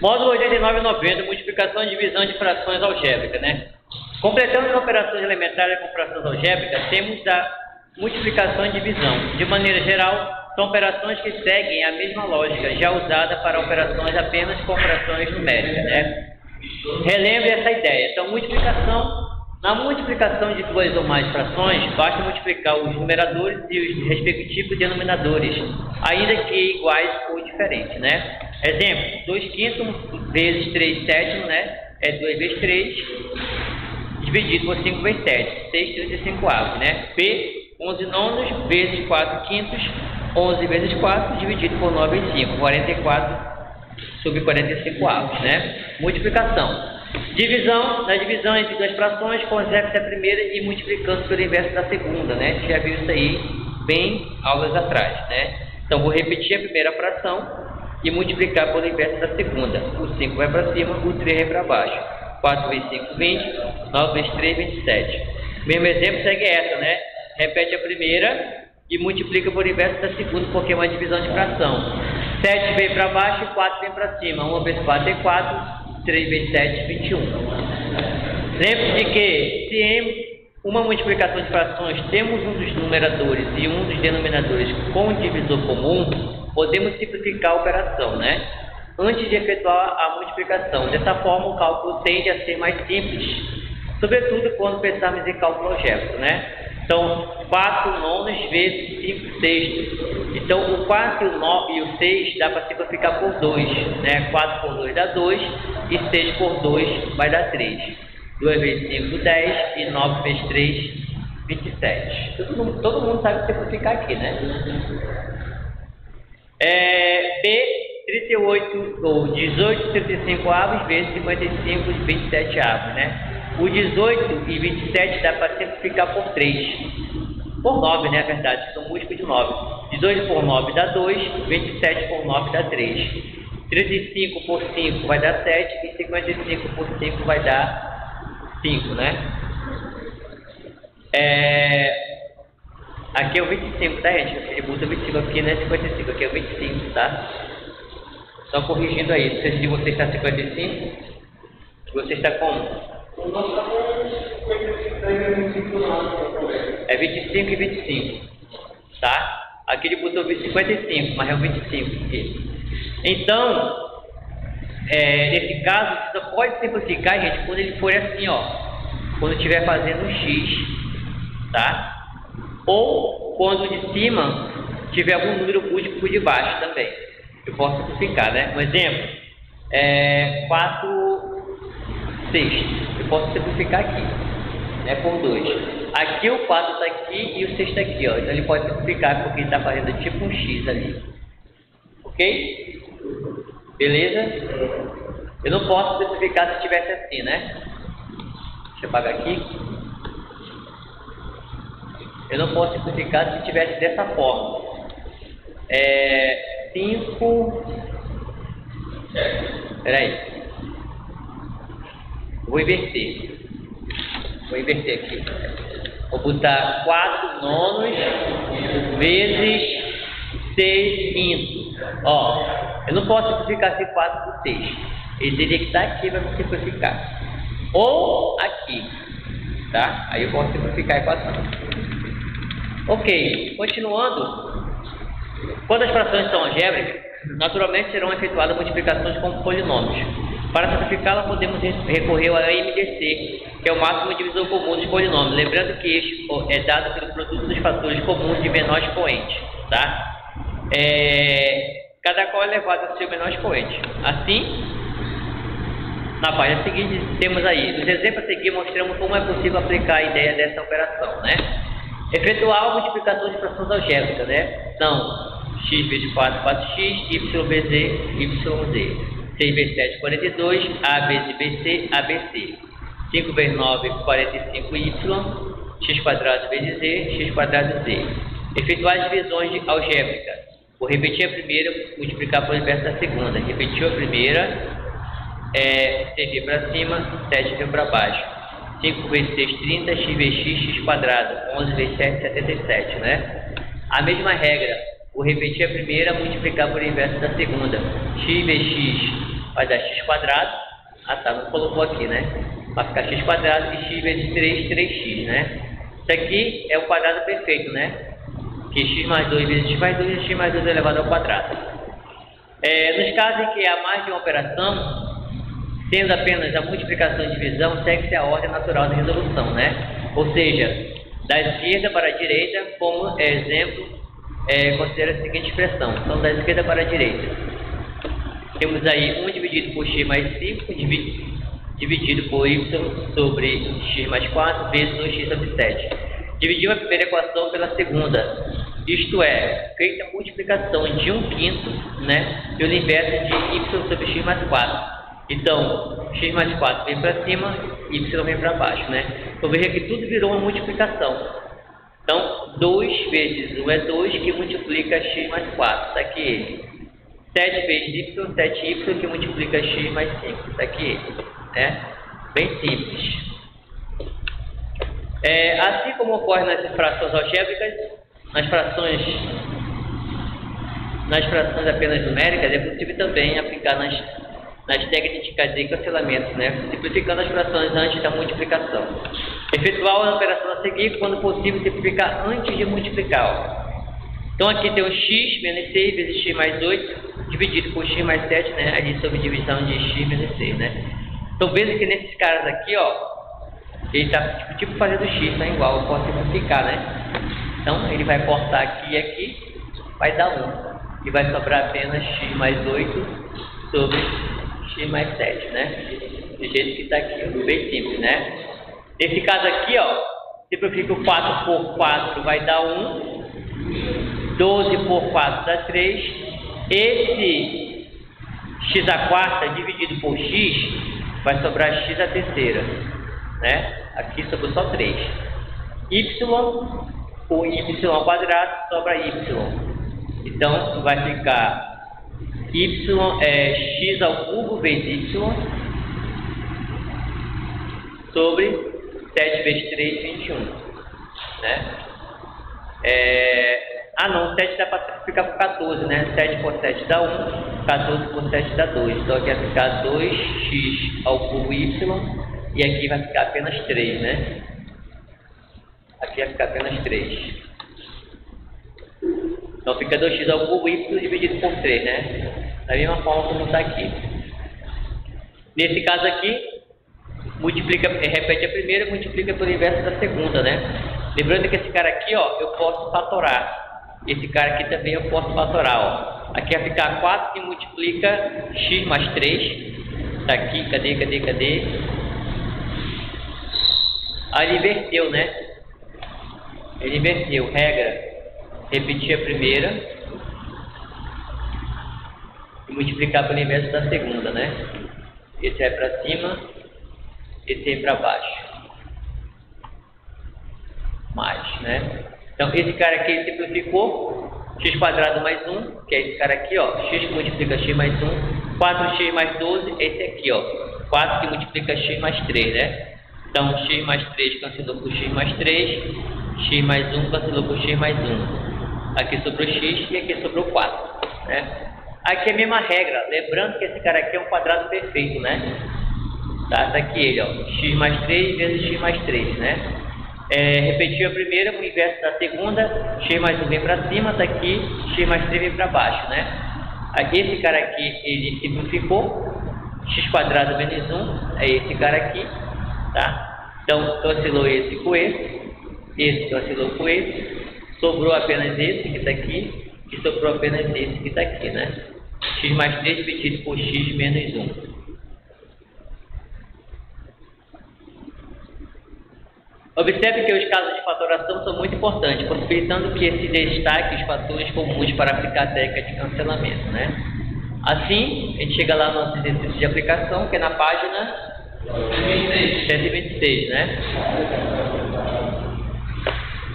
Módulo 89 e 90, multiplicação e divisão de frações algébricas, né? Completando as operações elementares com frações algébricas, temos a multiplicação e divisão. De maneira geral, são operações que seguem a mesma lógica, já usada para operações apenas com frações numéricas, né? Relembre essa ideia. Então, multiplicação na multiplicação de duas ou mais frações, basta multiplicar os numeradores e os respectivos denominadores, ainda que iguais ou diferentes, né? Exemplo, 2 quintos vezes 3 sétimos, né? É 2 vezes 3, dividido por 5 vezes 7, 6 35 avos, né? P, 11 nonos vezes 4 quintos, 11 vezes 4, dividido por 9 vezes 5, 44 sobre 45 avos, né? Multiplicação. Divisão, na divisão entre duas frações, consegue-se a primeira e multiplicando pelo inverso da segunda, né? A gente já viu isso aí bem aulas atrás, né? Então, vou repetir a primeira fração e multiplicar pelo inverso da segunda. O 5 vai para cima, o 3 vai para baixo. 4 vezes 5, 20. 9 vezes 3, 27. Mesmo exemplo segue essa, né? Repete a primeira e multiplica por inverso da segunda, porque é uma divisão de fração. 7 vem para baixo e 4 vem para cima. 1 vezes 4 é 4. 3 vezes 7, 21. Lembre-se de que, se em uma multiplicação de frações temos um dos numeradores e um dos denominadores com divisor comum, podemos simplificar a operação, né? Antes de efetuar a multiplicação. Dessa forma, o cálculo tende a ser mais simples, sobretudo quando pensarmos em cálculo algébrico, né? Então, 4 nonos vezes 5 sextos. Então, o 4 e o, 9, e o 6 dá para simplificar por 2. Né? 4 por 2 dá 2 e 6 por 2 vai dar 3. 2 vezes 5, 10 e 9 vezes 3, 27. Todo mundo, todo mundo sabe simplificar aqui, né? É, B, 38 ou 18, 35 avos vezes 55, 27 avos, né? O 18 e 27 dá para simplificar por 3. Por 9, né? A verdade, são múltiplos de 9. 18 por 9 dá 2, 27 por 9 dá 3. 35 por 5 vai dar 7 e 55 por 5 vai dar 5, né? É... Aqui é o 25, tá, gente? Ele muda 25 aqui, não é 55, aqui é o 25, tá? Só corrigindo aí, não sei se você está 55, você está como? É 25 e 25. Tá? Aqui ele botou 55, mas é o 25 aqui. Então, é, nesse caso, você só pode simplificar, gente, quando ele for assim, ó. Quando estiver fazendo um X, tá? Ou quando de cima tiver algum número múltiplo de baixo também. Eu posso simplificar, né? Um exemplo. É 4 sextos. Eu posso simplificar aqui, né, por 2. Aqui o 4 está aqui e o 6 está aqui, ó. Então ele pode simplificar porque ele está fazendo tipo um X ali. Ok? Beleza? Eu não posso simplificar se tivesse assim, né? Deixa eu apagar aqui. Eu não posso simplificar se tivesse dessa forma. É 5. Peraí. Vou inverter. Vou inverter aqui. Vou botar 4 nonos vezes 6 quintos. Ó, eu não posso simplificar esse 4 por 6. Ele teria que estar aqui para simplificar. Ou aqui. Tá? Aí eu posso simplificar a equação. Ok, continuando. Quando as frações são algébricas, naturalmente serão efetuadas multiplicações com polinômios. Para simplificá-la, podemos recorrer ao MDC, que é o máximo divisor comum dos polinômios. Lembrando que este é dado pelo produto dos fatores comuns de menor expoente. Tá? É, cada qual é elevado ao seu menor expoente. Assim, na página seguinte, temos aí, nos exemplos a seguir, mostramos como é possível aplicar a ideia dessa operação. Né? Efetuar a multiplicação de frações algébricas. Né? São x vezes 4, 4x, y vezes yz. 6 vezes 7, 42, A vezes BC, ABC. 5 vezes 9, 45Y, x quadrado vezes z, x quadrado z. Efetuar as divisões algébricas. Vou repetir a primeira, multiplicar por inverso da segunda. Repetiu a primeira, é, 6 veio para cima, 7 veio para baixo. 5 vezes 6, 30, x vezes x, x quadrado. 11 vezes 7, 77, né? A mesma regra. Vou repetir a primeira, multiplicar por inverso da segunda. x vezes x vai dar x quadrado. Ah tá, não colocou aqui, né? Vai ficar x quadrado e x vezes 3, 3x, né? Isso aqui é o quadrado perfeito, né? Que x mais 2 vezes x mais 2 é x mais 2 elevado ao quadrado. É, nos casos em que há mais de uma operação, sendo apenas a multiplicação e divisão, segue-se a ordem natural de resolução, né? Ou seja, da esquerda para a direita, como exemplo, é, considera a seguinte expressão. Então, da esquerda para a direita. Temos aí 1 dividido por x mais 5, dividido por y sobre x mais 4, vezes 2x sobre 7. Dividimos a primeira equação pela segunda. Isto é, feita a multiplicação de 1 quinto, né, pelo inverso de y sobre x mais 4. Então, x mais 4 vem para cima, y vem para baixo, né? Então veja que tudo virou uma multiplicação. Então, 2 vezes 1 é 2, que multiplica x mais 4. Está aqui ele. 7 vezes y, 7y, que multiplica x mais 5. Está aqui ele. Né? Bem simples. É, assim como ocorre nas frações algébricas, nas frações, nas frações apenas numéricas, é possível também aplicar nas nas técnicas de cadeia e cancelamento, né? simplificando as frações antes da multiplicação. Efetuar a operação a seguir, quando possível, simplificar antes de multiplicar. Então aqui tem o x menos 6 vezes x mais 8, dividido por x mais 7, né? ali sobre divisão de x menos 6. Né? Então veja que nesses caras aqui, ó, ele está tipo, tipo fazendo x, tá igual, posso simplificar, né? Então ele vai cortar aqui e aqui, vai dar 1. E vai sobrar apenas x mais 8 sobre x mais 7, né? Do jeito que está aqui, ó, bem simples, né? Nesse caso aqui, ó, simplifica o 4 por 4 vai dar 1, 12 por 4 dá 3. Esse x a quarta dividido por x vai sobrar x a terceira, né? Aqui sobrou só 3. y por y ao quadrado sobra y. Então vai ficar y é x ao cubo vezes y sobre 7 vezes 3, 21. Né? É... Ah não, 7 dá para simplificar por 14, né? 7 por 7 dá 1, 14 por 7 dá 2. Então aqui vai ficar 2x ao cubo y e aqui vai ficar apenas 3, né? Aqui vai ficar apenas 3. Então fica 2x ao cubo y dividido por 3, né? Da mesma forma como está aqui. Nesse caso aqui, multiplica, repete a primeira, multiplica pelo inverso da segunda, né? Lembrando que esse cara aqui, ó, eu posso fatorar. Esse cara aqui também eu posso fatorar, ó. Aqui vai ficar 4 que multiplica x mais 3. Tá aqui, cadê, cadê, cadê? Aí ele inverteu, né? Ele inverteu, regra repetir a primeira e multiplicar pelo inverso da segunda, né? Esse é para cima, esse é para baixo. Mais, né? Então, esse cara aqui simplificou, x quadrado mais 1, que é esse cara aqui, ó, x multiplica x mais 1, 4x mais 12, esse aqui, ó, 4 que multiplica x mais 3, né? Então, x mais 3 cancelou por x mais 3, x mais 1 cancelou por x mais 1 aqui sobrou x e aqui sobrou 4. Né? Aqui é a mesma regra, lembrando que esse cara aqui é um quadrado perfeito, né? Tá, tá aqui ele, ó, x mais 3 vezes x mais 3, né? É, repetiu a primeira, o inverso da segunda, x mais 1 vem para cima, tá aqui, x mais 3 vem para baixo, né? Aqui, esse cara aqui, ele simplificou, x quadrado menos 1, é esse cara aqui, tá? Então, oscilou esse com esse, esse oscilou com esse, sobrou apenas esse que está aqui e sobrou apenas esse que está aqui, né? X mais 3 dividido por x menos 1. Observe que os casos de fatoração são muito importantes, possibilitando que se destaque os fatores comuns para aplicar a técnica de cancelamento. Né? Assim, a gente chega lá no nosso exercício de aplicação, que é na página 126, né?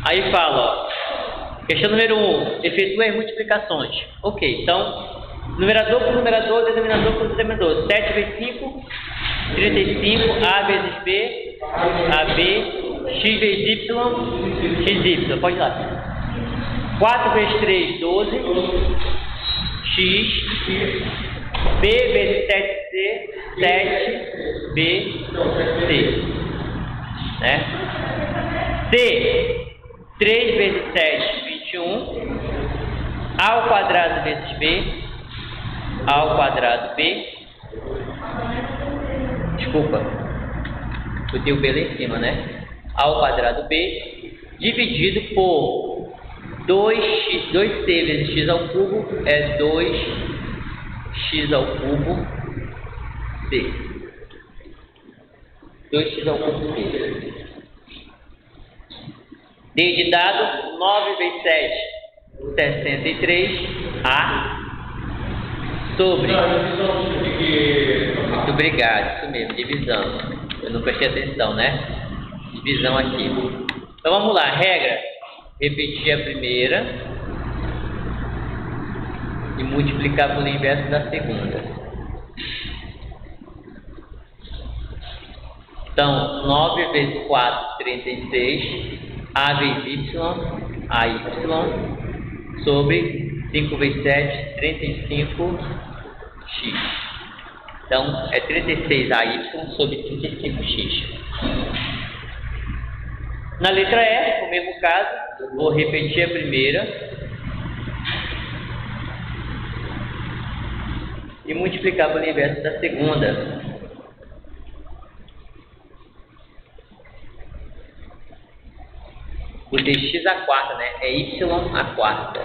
Aí fala, ó, Questão número 1. Um, as multiplicações. Ok, então, numerador por numerador, denominador por denominador. 7 vezes 5, 35, A vezes B, AB, X vezes Y, XY. Pode ir lá. 4 vezes 3, 12, X, B vezes 7, ser 7B, C. Né? C, 3 vezes 7, 21. A ao quadrado vezes B, A ao quadrado B. Desculpa, botei o B lá em cima, né? A ao quadrado B, dividido por 2x, 2c vezes x ao cubo é 2x ao cubo c. 2x ao cubo c. D de dado, 9 vezes 7, 63A sobre. Muito obrigado, isso mesmo, divisão. Eu não prestei atenção, né? Divisão aqui. Então vamos lá, regra. Repetir a primeira e multiplicar pelo inverso da segunda. Então, 9 vezes 4, 36 a vezes y, AY, sobre 5 vezes 7, 35x. Então, é 36AY sobre 35x. Na letra E, o mesmo caso, vou repetir a primeira. E multiplicar pelo inverso da segunda. o dx a quarta, né? É y a quarta.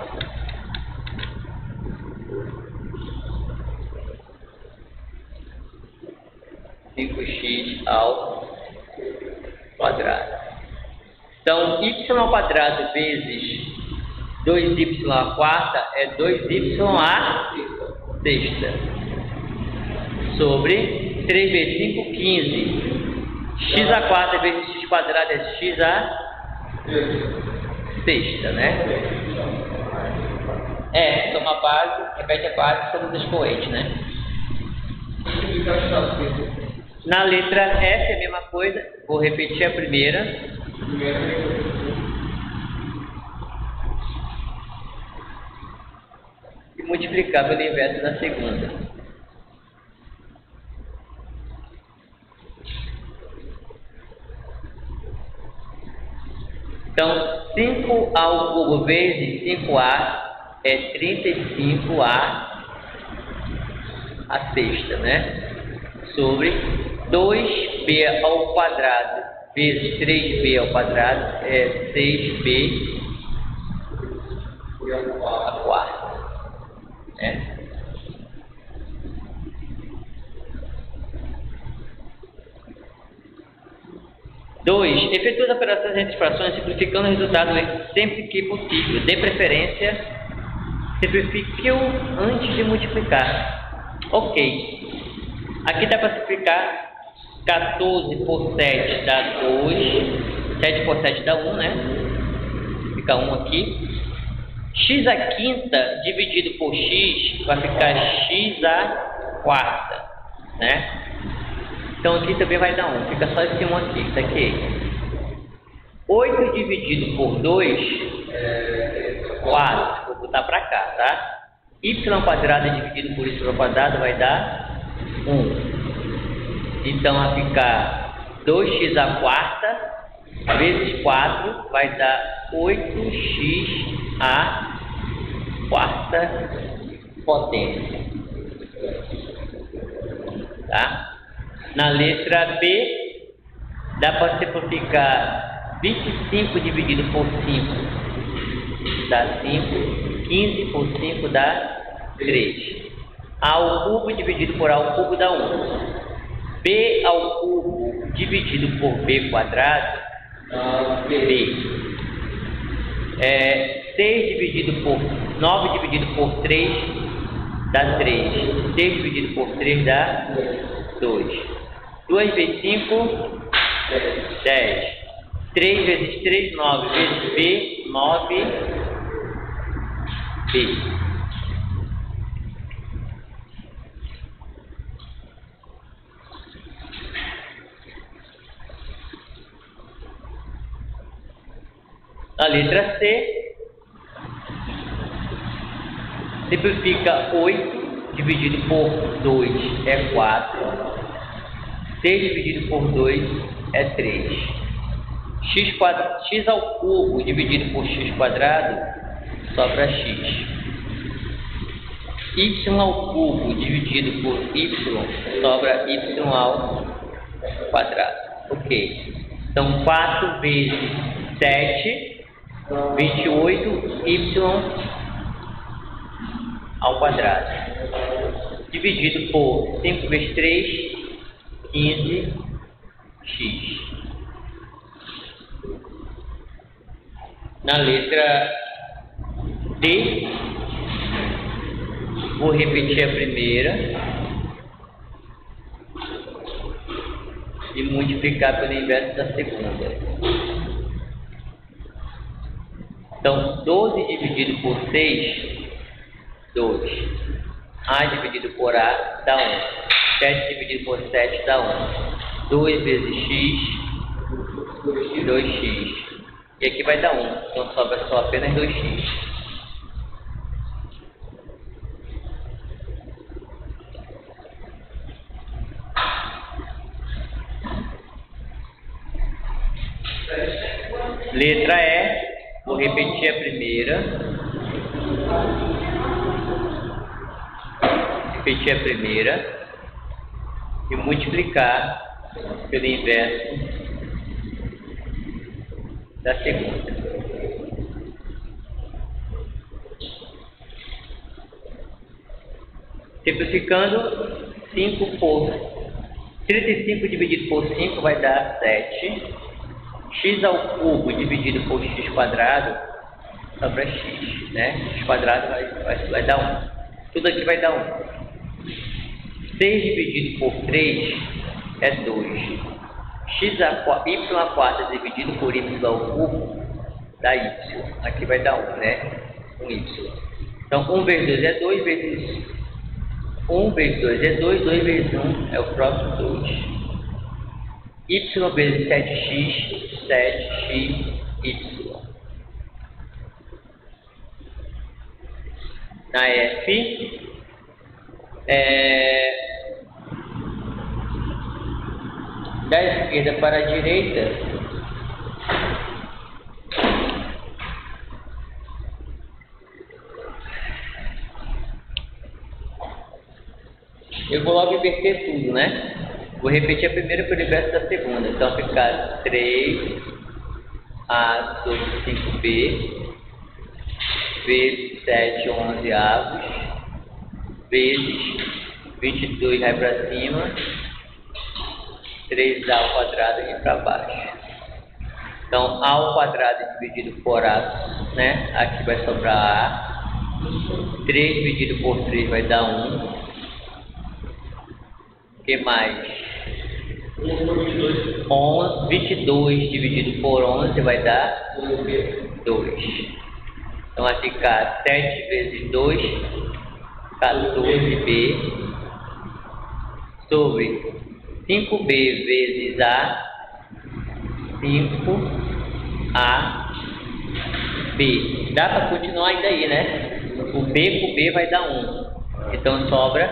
Cinco x ao quadrado. Y ao quadrado vezes 2y à quarta é 2y à sexta. Sobre 3 vezes 5, 15. x à quarta vezes x quadrado é x a Sexta, né? É, toma base, repete a base, são os expoentes, né? Na letra F é a mesma coisa, vou repetir a primeira. E multiplicar pelo inverso da segunda. Então, 5 ao cubo vezes 5A é 35A a sexta, né? Sobre 2B ao quadrado vezes 3B ao quadrado é 6B a quarta. Né? 2. Efetue as operações entre frações simplificando o resultado sempre que possível. De preferência, simplifique-o antes de multiplicar. Ok. Aqui dá para simplificar 14 por 7 dá 2. 7 por 7 dá 1, né? Fica 1 aqui. x a quinta dividido por x vai ficar x a quarta, né? Então aqui também vai dar 1. Fica só esse 1 aqui. Isso aqui. 8 dividido por 2, 4. Vou botar para cá, tá? y quadrado dividido por y vai dar 1. Então vai ficar 2x a quarta vezes 4 vai dar 8x a quarta potência. Tá? Na letra B, dá para simplificar 25 dividido por 5 dá 5, 15 por 5 dá 3. A ao cubo dividido por A ao cubo dá 1. B ao cubo dividido por B quadrado, B. É, 6 dividido por 9 dividido por 3 dá 3. 6 dividido por 3 dá 2. 2 vezes 5, 10. 3 vezes 3, 9. Vezes B, 9. B. A letra C simplifica 8 dividido por 2 é 4. 6 dividido por 2 é 3. X, quadrado, x ao cubo dividido por x quadrado sobra x. y ao cubo dividido por y sobra y ao quadrado. Ok. Então 4 vezes 7, 28, y ao quadrado. Dividido por 5 vezes 3, 15, x. Na letra D, vou repetir a primeira. e multiplicar pelo inverso da segunda. Então, 12 dividido por 6, 2. A dividido por A dá 1. 7 dividido por 7 dá 1. 2 vezes x, 2x. E aqui vai dar 1. Então sobra só apenas 2x. Letra E, vou repetir a primeira. Repetir a primeira e multiplicar pelo inverso da segunda. Simplificando, 5 por 35 dividido por 5 vai dar 7 x ao cubo dividido por x quadrado sobra x, né? x quadrado vai, vai, vai dar 1. Tudo aqui vai dar 1. 6 dividido por 3 é 2. x a, y a quarta dividido por y ao cubo dá y. Aqui vai dar 1, né? 1y. Então, 1 vezes 2 é 2 vezes 1 vezes 2 é 2, 2 vezes 1 é o próprio 2 y vezes 7x, 7xy. Na F, é, da esquerda para a direita, eu vou logo inverter tudo, né? Vou repetir a primeira pelo inverso da segunda. Então, ficar 3A sobre 5B vezes 7 11 avos vezes 22 vai para cima 3A ao quadrado e para baixo. Então, A ao quadrado dividido por A, né? Aqui vai sobrar A. 3 dividido por 3 vai dar 1. O que mais? 11, 22 dividido por 11 vai dar 2. Então vai ficar 7 vezes 2, 14B, sobre 5B vezes A, 5A, B. Dá para continuar ainda aí, né? O B com B vai dar 1. Então sobra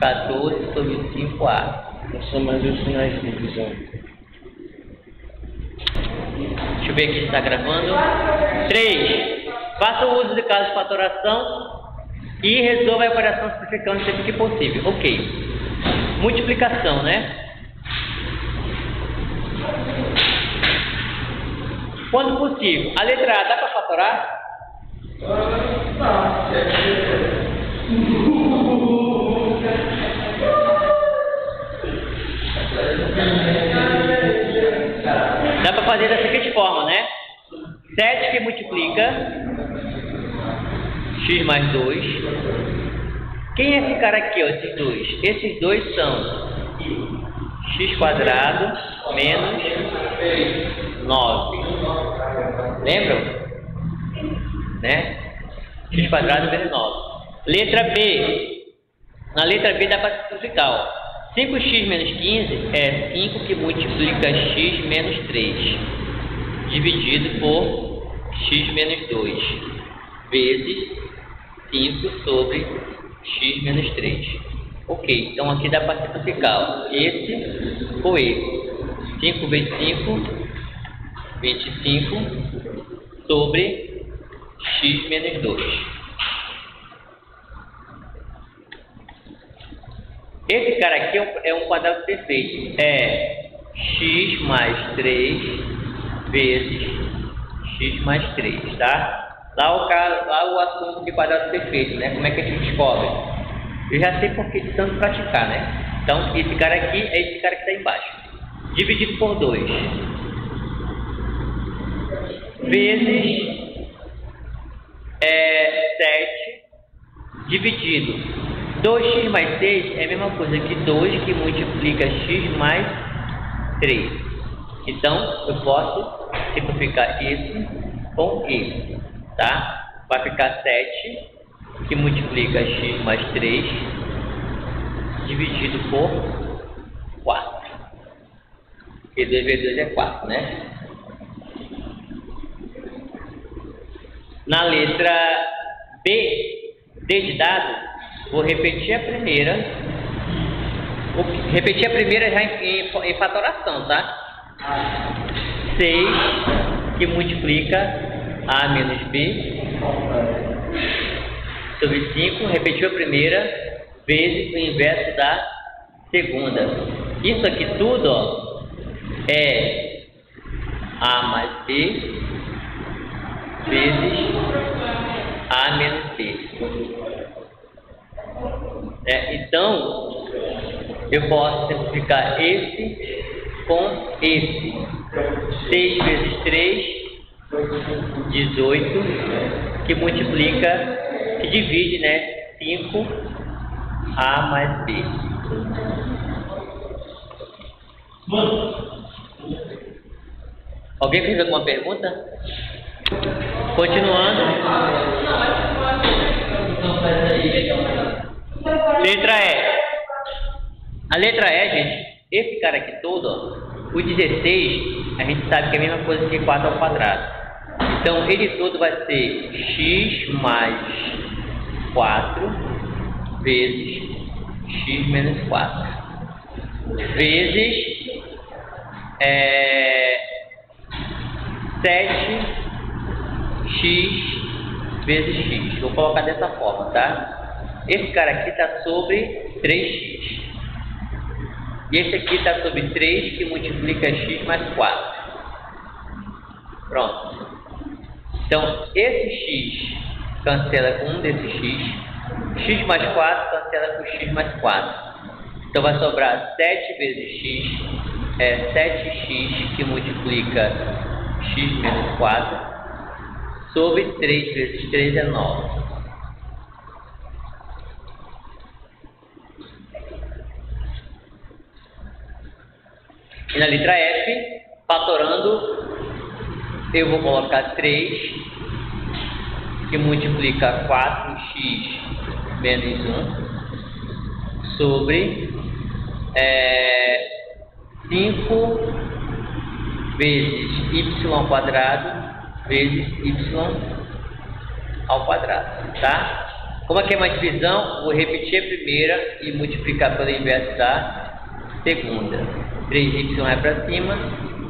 14 sobre 5A. São mais os sinais de visão. Deixa eu ver aqui se está gravando. 3. Faça o uso de casos de fatoração e resolva a operação simplificando sempre que possível. Ok. Multiplicação, né? Quando possível. A letra A dá para fatorar? Dá para fazer seguinte forma, né? 7 que multiplica x mais 2. Quem é esse cara aqui, ó, esses dois? Esses dois são x quadrado menos 9. Lembram? Né? x quadrado menos 9. Letra B. Na letra B dá para simplificar, ó. 5x menos 15 é 5 que multiplica x menos 3, dividido por x menos 2, vezes 5 sobre x menos 3. Ok, então aqui dá para simplificar. Esse esse. 5 vezes 5, 25 sobre x menos 2. Esse cara aqui é um quadrado perfeito. É x mais 3 vezes x mais 3, tá? Lá o, caso, lá o assunto de quadrado perfeito, né? Como é que a gente descobre? Eu já sei porque de tanto praticar, né? Então, esse cara aqui é esse cara que está embaixo. Dividido por 2. Vezes é, 7 dividido. 2x mais 6 é a mesma coisa que 2 que multiplica x mais 3. Então, eu posso simplificar isso com isso tá? Vai ficar 7, que multiplica x mais 3, dividido por 4. E 2 vezes 2 é 4, né? Na letra B, D de dado, vou repetir a primeira. Repetir a primeira já em, em, em fatoração, tá? 6 que multiplica a menos B sobre 5, repetiu a primeira, vezes o inverso da segunda. Isso aqui tudo ó, é A mais B vezes A menos B. É, então, eu posso simplificar esse com esse. 6 vezes 3 18, que multiplica, que divide, né? 5 A mais B. Alguém fez alguma pergunta? Continuando. Letra E. A letra E, gente, esse cara aqui todo, ó, o 16, a gente sabe que é a mesma coisa que 4 ao quadrado. Então, ele todo vai ser x mais 4 vezes x menos 4 vezes é, 7x vezes x. Vou colocar dessa forma, tá? Esse cara aqui está sobre 3x. E esse aqui está sobre 3 que multiplica x mais 4. Pronto. Então, esse x cancela com um desses x, x mais 4 cancela com x mais 4. Então, vai sobrar 7 vezes x, é 7x que multiplica x menos 4, sobre 3 vezes 3 é 9. E na letra F, fatorando eu vou colocar 3, que multiplica 4x menos 1, sobre é, 5 vezes y quadrado vezes y ao quadrado, tá? Como aqui é uma divisão, vou repetir a primeira e multiplicar pelo inverso da segunda. 3y é para cima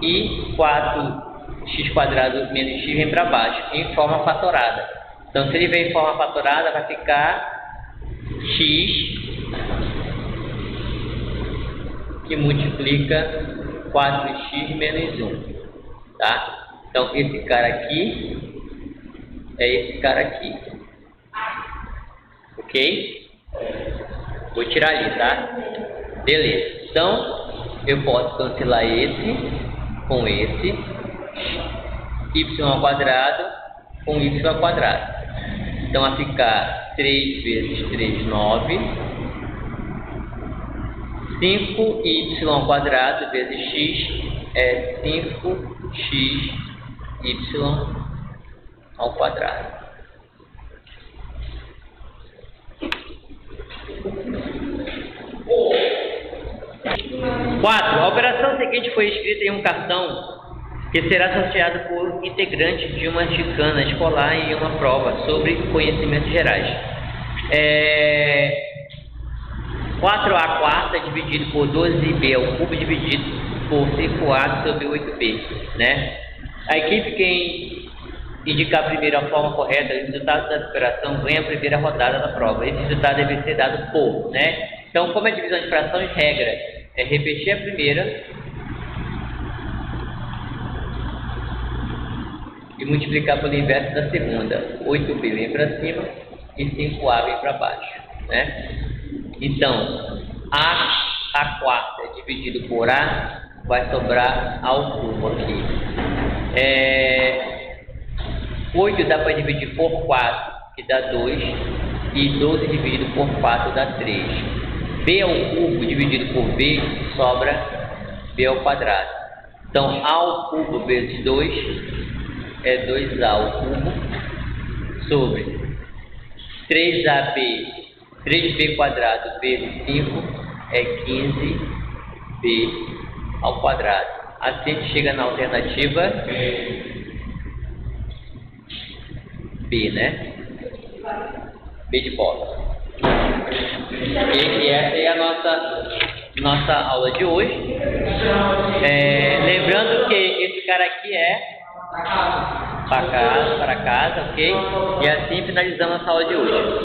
e 4 x quadrado menos x vem para baixo, em forma fatorada. Então, se ele vem em forma fatorada, vai ficar x que multiplica 4x menos 1. Tá? Então, esse cara aqui é esse cara aqui. Ok? Vou tirar ali, tá? Beleza. Então, eu posso cancelar esse com esse y ao quadrado com y ao quadrado. Então vai ficar 3 vezes 3, 9. 5y ao quadrado vezes x é 5xy ao quadrado. Quatro. A operação seguinte foi escrita em um cartão que será sorteado por integrantes de uma chicana escolar em uma prova sobre conhecimentos gerais. É, 4A quarta dividido por 12B ao cubo dividido por 5A sobre 8B, né? A equipe que indicar a forma correta dos resultados da operação ganha a primeira rodada da prova. Esse resultado deve ser dado por, né? Então, como é divisão de frações, regra é repetir a primeira e multiplicar pelo inverso da segunda. 8b vem para cima e 5a vem para baixo, né? Então, a a quarta dividido por a vai sobrar ao cubo aqui. É, 8 dá para dividir por 4, que dá 2, e 12 dividido por 4 dá 3. B ao cubo dividido por b sobra b ao quadrado. Então, a ao cubo vezes 2 é 2a ao cubo sobre 3ab, 3b quadrado vezes 5 é 15b ao quadrado. Assim a gente chega na alternativa B, né? B de bola. E, essa é a nossa, nossa aula de hoje. É, lembrando que esse cara aqui é para casa, para casa, ok? E assim finalizamos a aula de hoje.